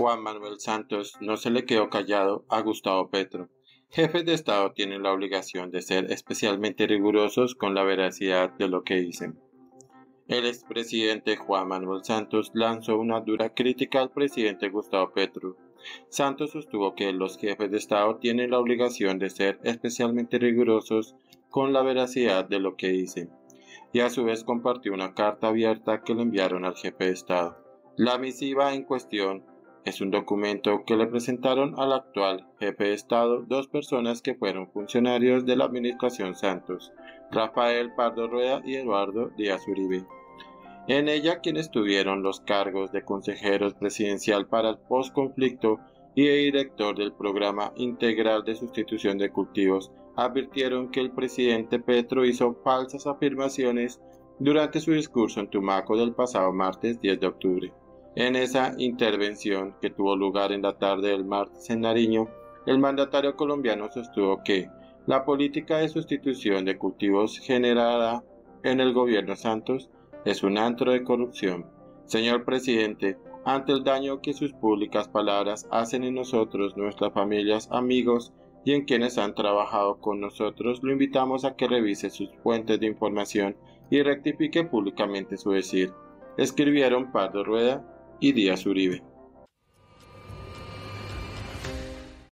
Juan Manuel Santos no se le quedó callado a Gustavo Petro. Jefes de Estado tienen la obligación de ser especialmente rigurosos con la veracidad de lo que dicen. El expresidente Juan Manuel Santos lanzó una dura crítica al presidente Gustavo Petro. Santos sostuvo que los jefes de Estado tienen la obligación de ser especialmente rigurosos con la veracidad de lo que dicen, y a su vez compartió una carta abierta que le enviaron al jefe de Estado. La misiva en cuestión es un documento que le presentaron al actual jefe de Estado dos personas que fueron funcionarios de la Administración Santos, Rafael Pardo Rueda y Eduardo Díaz Uribe. En ella quienes tuvieron los cargos de consejeros presidencial para el postconflicto y de director del programa integral de sustitución de cultivos advirtieron que el presidente Petro hizo falsas afirmaciones durante su discurso en Tumaco del pasado martes 10 de octubre. En esa intervención que tuvo lugar en la tarde del martes en Nariño, el mandatario colombiano sostuvo que la política de sustitución de cultivos generada en el gobierno Santos es un antro de corrupción. Señor presidente, ante el daño que sus públicas palabras hacen en nosotros, nuestras familias, amigos y en quienes han trabajado con nosotros, lo invitamos a que revise sus fuentes de información y rectifique públicamente su decir. Escribieron Pardo Rueda y Díaz Uribe.